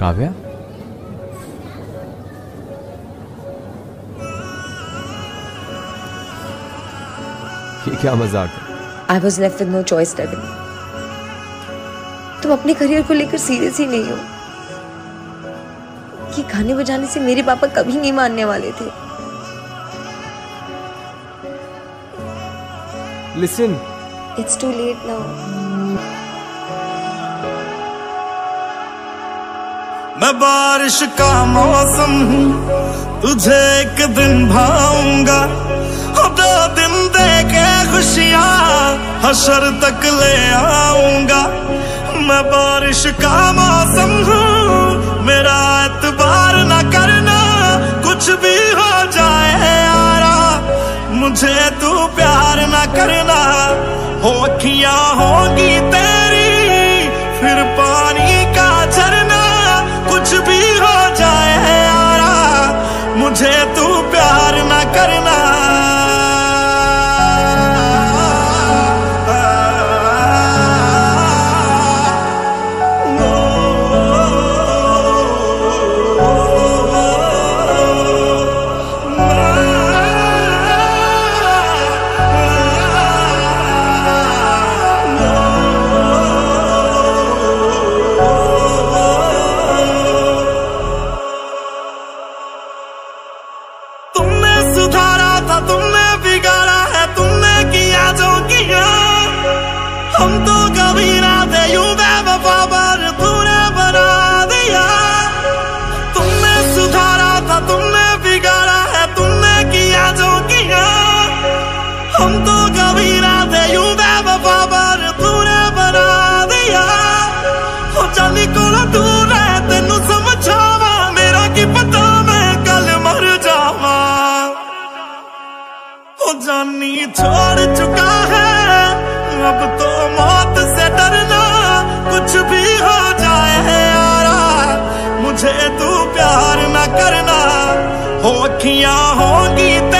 काव्या? ये क्या मज़ाक है? I was left with no choice Devin तुम अपने करियर को लेकर सीरियस ही नहीं हो। ये गाने बजाने से मेरे पापा कभी नहीं मानने वाले थे। Listen it's too late now मैं बारिश का मौसम हूँ, तुझे एक दिन भाऊँगा। दो दिन दे के खुशियाँ, हशर तक ले आऊँगा। मैं बारिश का मौसम हूँ, मेरा एतबार न करना, कुछ भी हो जाए यारा मुझे तू प्यार न करना, हो होगी तेरी करना जानी छोड़ चुका है। अब तो मौत से डरना कुछ भी हो जाए यारा। मुझे तू प्यार न करना। होखिया होगी तेरी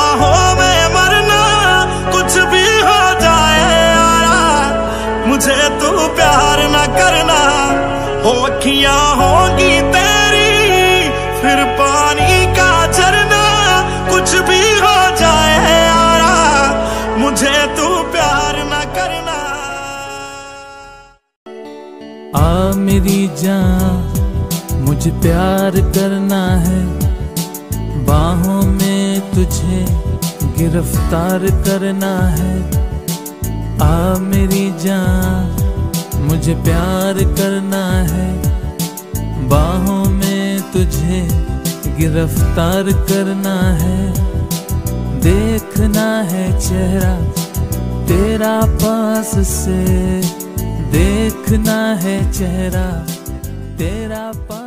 प्यार न करना, हो अखियाँ होगी तेरी। फिर पानी का झरना कुछ भी हो जाए यारा मुझे तू प्यार न करना। आ मेरी जान, मुझे प्यार करना है। बाहों में तुझे गिरफ़्तार करना है। आ मेरी जान मुझे प्यार करना है। बाहों में तुझे गिरफ़्तार करना है। देखना है चेहरा तेरा पास से। देखना है चेहरा तेरा पास